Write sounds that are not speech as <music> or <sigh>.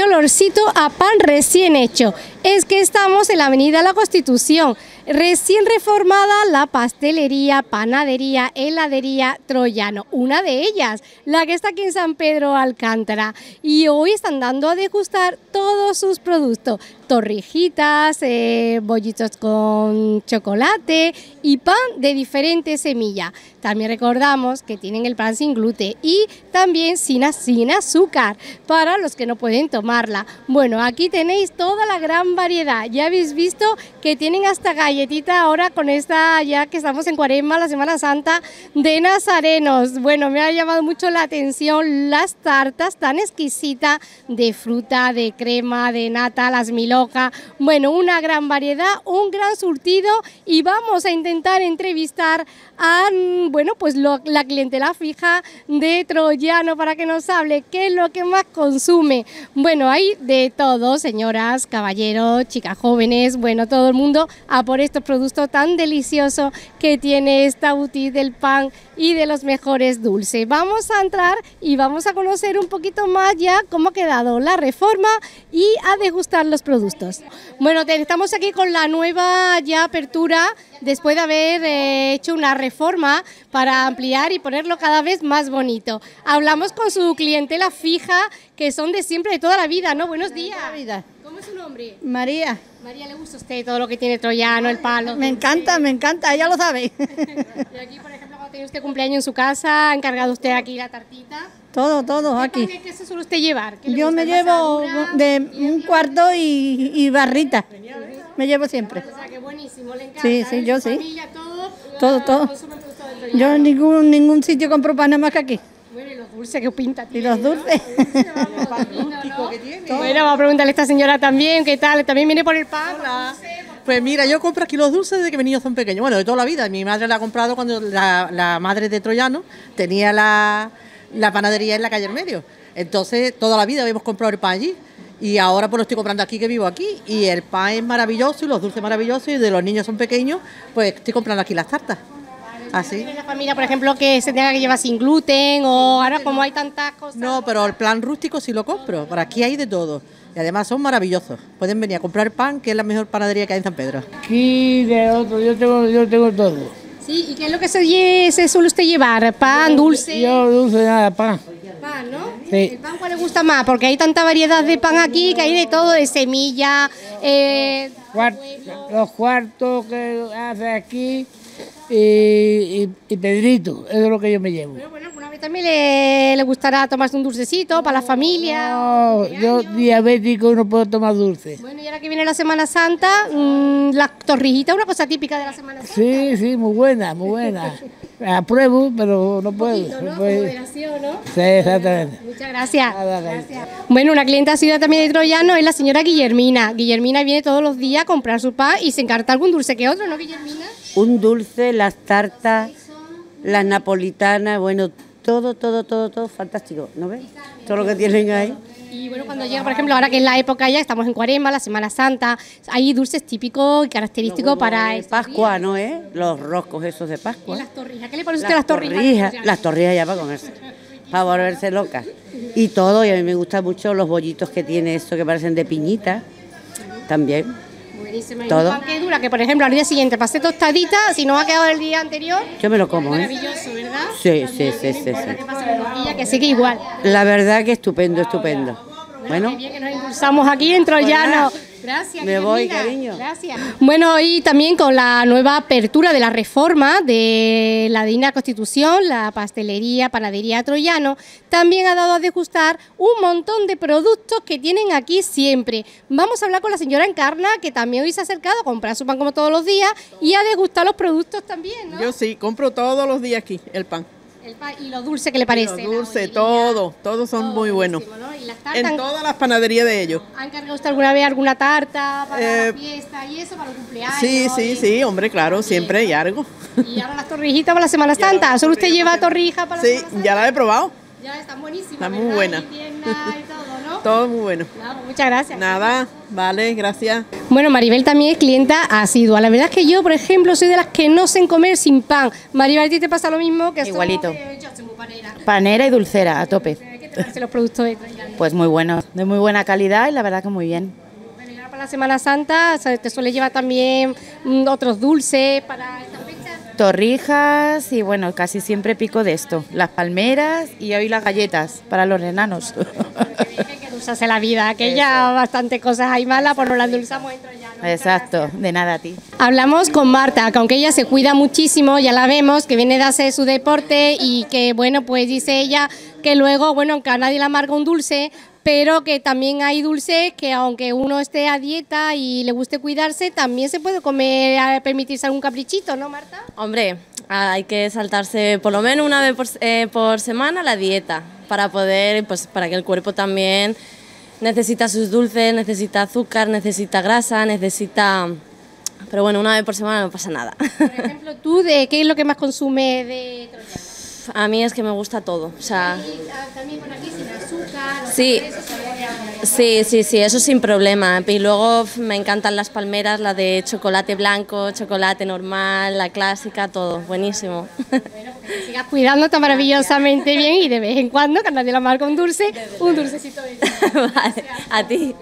olorcito a pan recién hecho. Es que estamos en la Avenida La Constitución, recién reformada la pastelería, panadería, heladería Troyano, una de ellas, la que está aquí en San Pedro Alcántara. Y hoy están dando a degustar todos sus productos, torrijitas, eh, bollitos con chocolate y pan de diferentes semillas. También recordamos que tienen el pan sin gluten y también sin, azúcar para los que no pueden tomarla. Bueno, aquí tenéis toda la gran variedad. Ya habéis visto que tienen hasta galletita ahora con esta, ya que estamos en Cuaresma, la Semana Santa de Nazarenos. Bueno, me ha llamado mucho la atención las tartas tan exquisitas de fruta, de crema, de nata, las Bueno, una gran variedad, un gran surtido y vamos a intentar entrevistar a bueno, pues la clientela fija de Troyano para que nos hable qué es lo que más consume. Bueno, hay de todo, señoras, caballeros, chicas jóvenes, bueno, todo el mundo a por estos productos tan deliciosos que tiene esta boutique del pan y de los mejores dulces. Vamos a entrar y vamos a conocer un poquito más ya cómo ha quedado la reforma y a degustar los productos. Bueno, estamos aquí con la nueva ya apertura después de haber eh, hecho una reforma para ampliar y ponerlo cada vez más bonito. Hablamos con su clientela fija, que son de siempre, de toda la vida, ¿no? Buenos días. ¿Cómo es su nombre? María. María, ¿le gusta a usted todo lo que tiene troyano, el palo? Me encanta, me encanta, ella lo sabe. <laughs> y aquí, por ejemplo, cuando tiene usted cumpleaños en su casa, ¿ha encargado usted aquí la tartita? Todo, todo, aquí. ¿Qué, se suele usted llevar? Yo me llevo de un cuarto y, barrita. Me llevo siempre. O sea, que buenísimo, le encanta. Sí, sí, yo sí. Familia, todo, todo, todo. Yo en ningún, ningún sitio compro pan más que aquí. Bueno, y los dulces <laughs> que pinta tiene, Y los dulces. Bueno, vamos a preguntarle a esta señora también, ¿qué tal? ¿También viene por el pan? Pues mira, yo compro aquí los dulces desde que mis niños son pequeños. Bueno, de toda la vida. Mi madre la ha comprado cuando la, la madre de Troyano tenía la, la panadería en la calle en medio. Entonces, toda la vida habíamos comprado el pan allí. Y ahora pues lo estoy comprando aquí que vivo aquí y el pan es maravilloso y los dulces maravillosos y de los niños son pequeños, pues estoy comprando aquí las tartas. Así. la familia, por ejemplo, que se tenga que llevar sin gluten o ahora como hay tantas cosas? No, pero el plan rústico sí lo compro. Por aquí hay de todo. Y además son maravillosos. Pueden venir a comprar pan, que es la mejor panadería que hay en San Pedro. Aquí de otro, yo tengo, yo tengo todo. Sí, ¿y qué es lo que se, se suele usted llevar? ¿Pan, dulce? Yo dulce nada, pan. Pan, ¿no? Sí. ¿El pan cuál le gusta más? Porque hay tanta variedad de pan aquí que hay de todo, de semilla, eh, los cuartos que hace aquí y, Pedrito, eso es lo que yo me llevo. Bueno, bueno, alguna vez también le, le gustará tomarse un dulcecito para la familia. No, yo diabético no puedo tomar dulce. Bueno, y ahora que viene la Semana Santa, mmm, la torrijita, una cosa típica de la Semana Santa. Sí, sí, muy buena, muy buena. Apruebo, pero no puedo. ¿no? Moderación, ¿no? Sí, exactamente. Muchas gracias. gracias. Bueno, una clienta ciudad también de Troyano es la señora Guillermina. Guillermina viene todos los días a comprar su pan y se encarta algún dulce que otro, ¿no, Guillermina? Un dulce, las tartas, las napolitanas, bueno, todo, todo, todo, todo fantástico, ¿no ves? Todo lo que tienen ahí. Y bueno, cuando llega, por ejemplo, ahora que es la época ya, estamos en Cuaresma, la Semana Santa, hay dulces típicos y característicos para... Pascua, ¿no eh? Los roscos esos de Pascua. ¿Y las torrijas? ¿Qué le parece usted las torrijas? Las torrijas ya para comerse, para volverse loca. Y todo, y a mí me gustan mucho los bollitos que tiene eso que parecen de piñita, también. Buenísimo. Todo. pan que dura, que por ejemplo al día siguiente pasé tostadita, si no ha quedado el día anterior. Yo me lo como, ¿eh? Maravilloso, ¿verdad? Sí, sí, sí, sí. sí. Que, sigue igual. La verdad que estupendo, estupendo. Bueno. bien que nos impulsamos aquí en Troyano. Pues Gracias. Me voy, cariño. Gracias. Bueno, y también con la nueva apertura de la reforma de la Digna Constitución, la pastelería, panadería Troyano, también ha dado a degustar un montón de productos que tienen aquí siempre. Vamos a hablar con la señora Encarna, que también hoy se ha acercado a comprar su pan como todos los días y a degustar los productos también, ¿no? Yo sí, compro todos los días aquí el pan. El y lo dulce que le parece. Lo dulce, todo, todos son muy buenos. en todas las panaderías de ellos. ¿Ha encargado usted alguna vez alguna tarta para la eh, fiesta y eso, para los cumpleaños? Sí, sí, sí, hombre, claro, siempre hay algo. Y ahora las torrijitas para la Semana <laughs> Santa. ¿Solo usted lleva torrija para la Semana Santa? Sí, ya la he probado. Ya está buenísima. Está muy buena. <laughs> todo, muy bueno. Pues muchas gracias. Nada, vale, gracias. Bueno, Maribel también es clienta asidua. La verdad es que yo, por ejemplo, soy de las que no sé comer sin pan. Maribel, ¿a ti te pasa lo mismo? que Igualito. Panera y dulcera, a tope. ¿Qué te parecen los productos de Pues muy bueno, de muy buena calidad y la verdad que muy bien. Bueno, y ahora para la Semana Santa o sea, te suele llevar también mm, otros dulces para. Torrijas y bueno, casi siempre pico de esto, las palmeras y hoy las galletas para los enanos. <laughs> Que dulzarse la vida, que ya bastante cosas hay malas, pues nos las endulzamos en Troyano. Exacto, de nada a ti. Hablamos con Marta, que aunque ella se cuida muchísimo, ya la vemos, que viene de hacer su deporte y que, bueno, pues dice ella que luego, bueno, aunque a nadie le amarga un dulce, pero que también hay dulces que aunque uno esté a dieta y le guste cuidarse, también se puede comer, permitirse algún caprichito, ¿no, Marta? Hombre, hay que saltarse por lo menos una vez por, eh, por semana la dieta para poder, pues para que el cuerpo también necesita sus dulces, necesita azúcar, necesita grasa, necesita... Pero bueno, una vez por semana no pasa nada. Por ejemplo, tú, de ¿qué es lo que más consume de Troyano? A mí es que me gusta todo, o sea... También por aquí sin azúcar. Sí, sí, sí, sí, eso sin problema. Y luego me encantan las palmeras, la de chocolate blanco, chocolate normal, la clásica, todo, buenísimo. Que sigas cuidándote maravillosamente bien y de vez en cuando, que a nadie le amarga un dulce, un dulcecito de <laughs> vale, a ti.